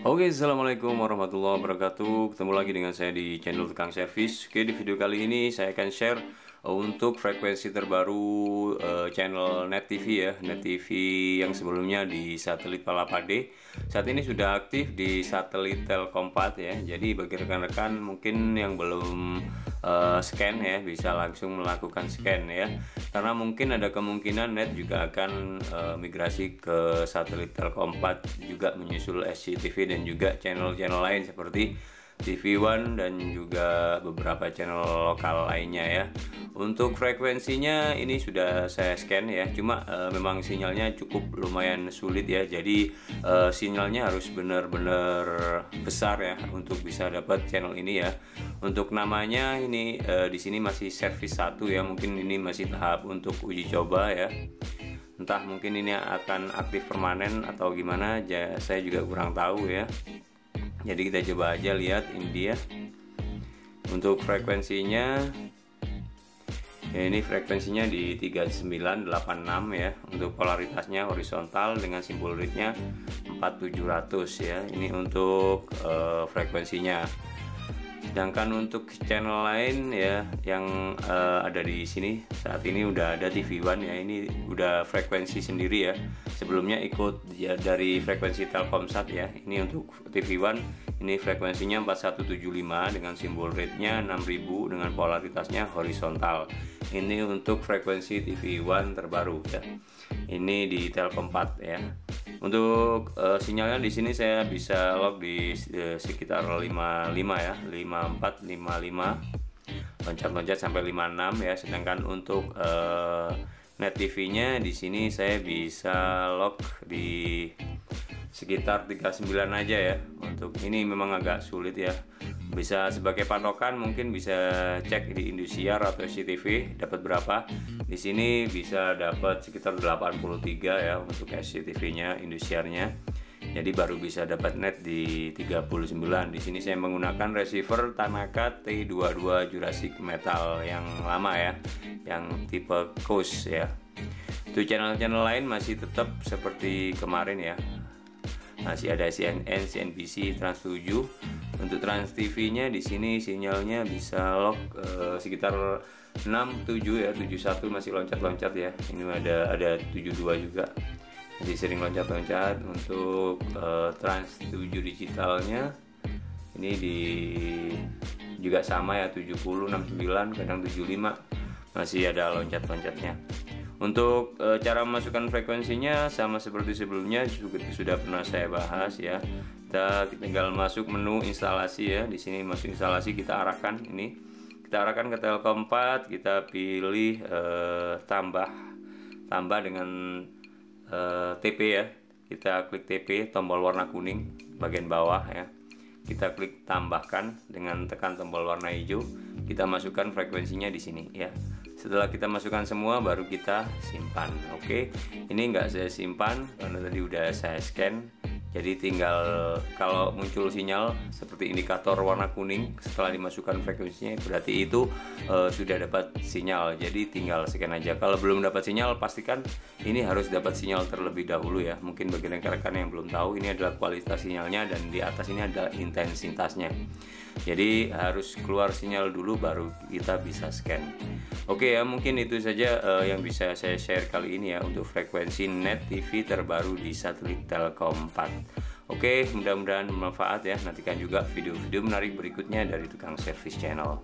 Oke, assalamualaikum warahmatullahi wabarakatuh. Ketemu lagi dengan saya di channel Tukang Servis. Oke, di video kali ini saya akan share untuk frekuensi terbaru uh, channel Net TV ya, Net TV yang sebelumnya di satelit Palapade. Saat ini sudah aktif di satelit Telkompat ya. Jadi bagi rekan-rekan mungkin yang belum uh, scan ya, bisa langsung melakukan scan ya. Karena mungkin ada kemungkinan Net juga akan uh, migrasi ke satelit Telkompat juga menyusul SCTV dan juga channel-channel lain seperti TV One dan juga beberapa channel lokal lainnya ya. Untuk frekuensinya ini sudah saya scan ya, cuma e, memang sinyalnya cukup lumayan sulit ya. Jadi e, sinyalnya harus benar-benar besar ya untuk bisa dapat channel ini ya. Untuk namanya ini e, di sini masih servis satu ya, mungkin ini masih tahap untuk uji coba ya entah mungkin ini akan aktif permanen atau gimana ya, saya juga kurang tahu ya jadi kita coba aja lihat ini dia. Untuk frekuensinya ya ini frekuensinya di 3986 ya. Untuk polaritasnya horizontal dengan simbol readnya 4700 ya. Ini untuk uh, frekuensinya sedangkan untuk channel lain ya yang uh, ada di sini saat ini udah ada TV One ya. Ini udah frekuensi sendiri ya. Sebelumnya ikut ya dari frekuensi Telkomsat ya. Ini untuk TV One ini frekuensinya 4175 dengan simbol rate-nya 6000 dengan polaritasnya horizontal. Ini untuk frekuensi TV One terbaru ya. Ini di Telkom 4 ya untuk uh, sinyalnya di sini saya bisa log di uh, sekitar 55 ya, 54, 55 loncat-loncat sampai 56 ya. Sedangkan untuk uh, net TV-nya di sini saya bisa log di sekitar 39 aja ya. Untuk ini memang agak sulit ya. Bisa sebagai patokan mungkin bisa cek di Indosiar atau SCTV dapat berapa. Di sini bisa dapat sekitar 83 ya untuk SCTV-nya Indosiarnya. Jadi baru bisa dapat net di 39 di sini saya menggunakan receiver Tanaka T22 Jurassic Metal yang lama ya yang tipe Coast ya. Untuk channel-channel lain masih tetap seperti kemarin ya masih ada CNN, CNBC, Trans 7 untuk Trans TV-nya di sini sinyalnya bisa lock uh, sekitar 67 ya, 71 masih loncat-loncat ya. Ini ada ada 72 juga. Jadi sering loncat-loncat untuk uh, Trans 7 digitalnya ini di juga sama ya 70 69 kadang 75 masih ada loncat-loncatnya untuk e, cara memasukkan frekuensinya sama seperti sebelumnya juga sudah pernah saya bahas ya. Kita tinggal masuk menu instalasi ya. Di sini masuk instalasi kita arahkan ini. Kita arahkan ke Telkom 4, kita pilih e, tambah tambah dengan e, eh, TP ya. Kita klik TP tombol warna kuning bagian bawah ya. Kita klik tambahkan dengan tekan tombol warna hijau. Kita masukkan frekuensinya di sini ya setelah kita masukkan semua baru kita simpan oke? Ini enggak saya simpan karena tadi udah saya scan jadi tinggal kalau muncul sinyal seperti indikator warna kuning setelah dimasukkan frekuensinya berarti itu e, sudah dapat sinyal. Jadi tinggal scan aja. Kalau belum dapat sinyal pastikan ini harus dapat sinyal terlebih dahulu ya. Mungkin bagi rekan-rekan yang belum tahu ini adalah kualitas sinyalnya dan di atas ini ada intensitasnya. Jadi harus keluar sinyal dulu baru kita bisa scan. Oke ya mungkin itu saja uh, yang bisa saya share kali ini ya untuk frekuensi net TV terbaru di satelit Telkom 4 oke mudah-mudahan bermanfaat ya. Nantikan juga video-video menarik berikutnya dari tukang servis channel